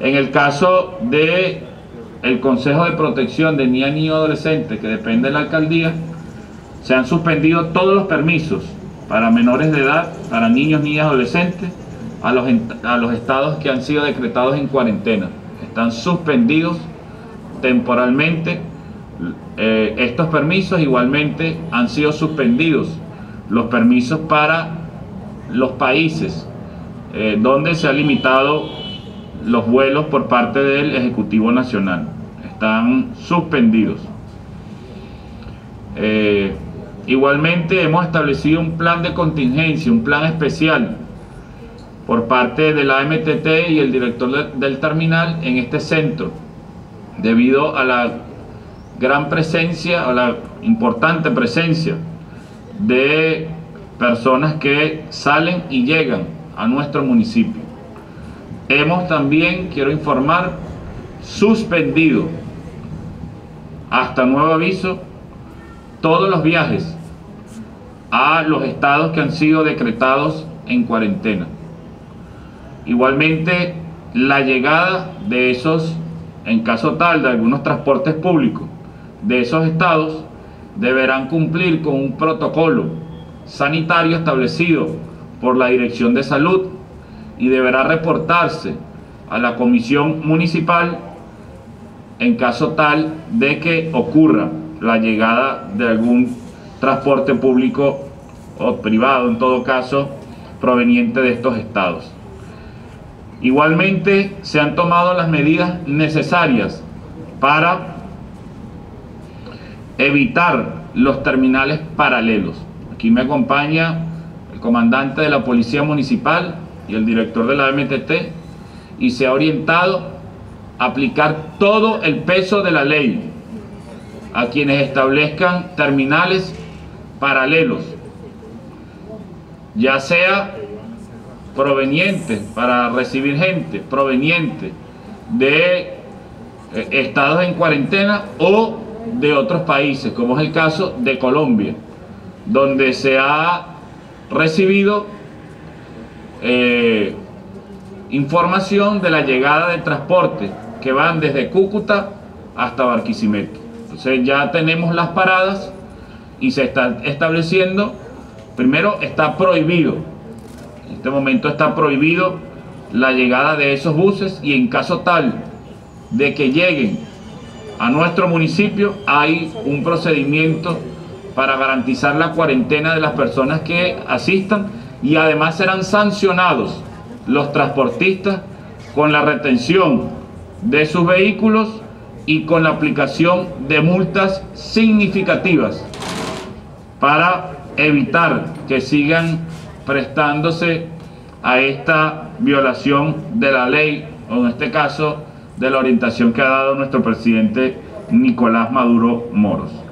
En el caso de Consejo de Protección de Niña y Adolescentes, que depende de la alcaldía, se han suspendido todos los permisos para menores de edad, para niños, niñas, adolescentes, a los, a los estados que han sido decretados en cuarentena. Están suspendidos temporalmente eh, estos permisos, igualmente han sido suspendidos los permisos para los países eh, donde se ha limitado los vuelos por parte del Ejecutivo Nacional. Están suspendidos. Eh, igualmente hemos establecido un plan de contingencia, un plan especial por parte de la MTT y el director del terminal en este centro, debido a la gran presencia, o la importante presencia de personas que salen y llegan a nuestro municipio. Hemos también, quiero informar, suspendido hasta nuevo aviso todos los viajes a los estados que han sido decretados en cuarentena. Igualmente, la llegada de esos, en caso tal, de algunos transportes públicos de esos estados, deberán cumplir con un protocolo sanitario establecido por la Dirección de Salud y deberá reportarse a la Comisión Municipal en caso tal de que ocurra la llegada de algún transporte público o privado, en todo caso, proveniente de estos estados. Igualmente se han tomado las medidas necesarias para evitar los terminales paralelos. Aquí me acompaña el comandante de la Policía Municipal y el director de la MTT y se ha orientado a aplicar todo el peso de la ley a quienes establezcan terminales paralelos, ya sea proveniente para recibir gente proveniente de eh, estados en cuarentena o de otros países, como es el caso de Colombia, donde se ha recibido eh, información de la llegada de transporte que van desde Cúcuta hasta Barquisimeto. Entonces ya tenemos las paradas y se está estableciendo, primero está prohibido, en este momento está prohibido la llegada de esos buses y en caso tal de que lleguen a nuestro municipio hay un procedimiento para garantizar la cuarentena de las personas que asistan y además serán sancionados los transportistas con la retención de sus vehículos y con la aplicación de multas significativas para evitar que sigan prestándose a esta violación de la ley, o en este caso de la orientación que ha dado nuestro presidente Nicolás Maduro Moros.